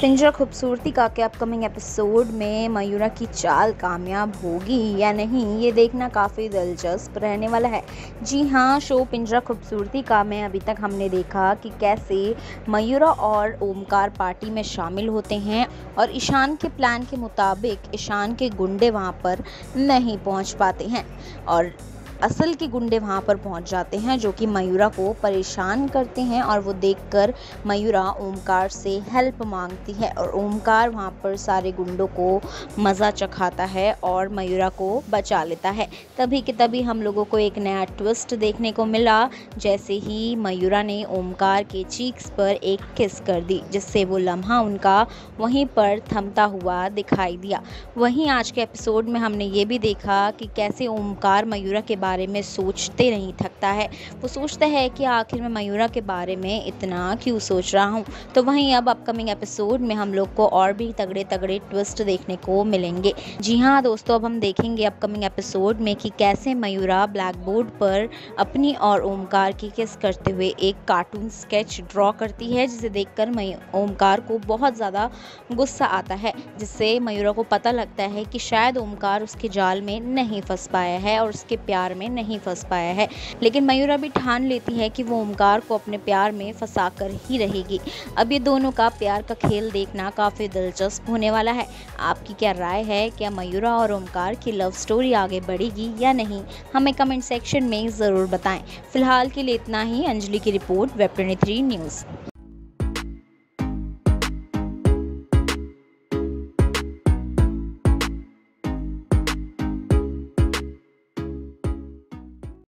पिंजरा खूबसूरती का के अपकमिंग एपिसोड में मयूरा की चाल कामयाब होगी या नहीं, ये देखना काफ़ी दिलचस्प रहने वाला है। जी हाँ शो पिंजरा खूबसूरती का में अभी तक हमने देखा कि कैसे मयूरा और ओमकार पार्टी में शामिल होते हैं और ईशान के प्लान के मुताबिक, ईशान के गुंडे वहाँ पर नहीं पहुँच पाते हैं। और असल के गुंडे वहाँ पर पहुँच जाते हैं, जो कि मयूरा को परेशान करते हैं और वो देखकर मयूरा ओमकार से हेल्प मांगती है और ओमकार वहाँ पर सारे गुंडों को मज़ा चखाता है और मयूरा को बचा लेता है। तभी के तभी हम लोगों को एक नया ट्विस्ट देखने को मिला, जैसे ही मयूरा ने ओमकार के चीक्स पर एक किस कर दी, जिससे वो लम्हा उनका वहीं पर थमता हुआ दिखाई दिया। वहीं आज के एपिसोड में हमने ये भी देखा कि कैसे ओमकार मयूरा के बारे में सोचते नहीं, थकता है। वो सोचता है कि आखिर मैं मयूरा के बारे में इतना क्यों सोच रहा हूँ? तो वहीं अब अपकमिंग एपिसोड में हम लोग को और भी तगड़े तगड़े ट्विस्ट देखने को मिलेंगे। जी हाँ दोस्तों, अब हम देखेंगे अपकमिंग एपिसोड में कि कैसे मयूरा ब्लैक बोर्ड पर अपनी और ओमकार की किस करते हुए एक कार्टून स्केच ड्रॉ करती है, जिसे देखकर ओमकार को बहुत ज़्यादा गुस्सा आता है, जिससे मयूरा को पता लगता है कि शायद ओमकार उसके जाल में नहीं फंस पाया है और उसके प्यार में नहीं फंस पाया है। लेकिन मयूरा भी ठान लेती है कि वो ओमकार को अपने प्यार में फंसा कर ही रहेगी। अब ये दोनों का प्यार का खेल देखना काफ़ी दिलचस्प होने वाला है। आपकी क्या राय है, क्या मयूरा और ओमकार की लव स्टोरी आगे बढ़ेगी या नहीं, हमें कमेंट सेक्शन में ज़रूर बताएँ। फ़िलहाल के लिए इतना ही। अंजलि की रिपोर्ट वेब ट्वेंटी न्यूज़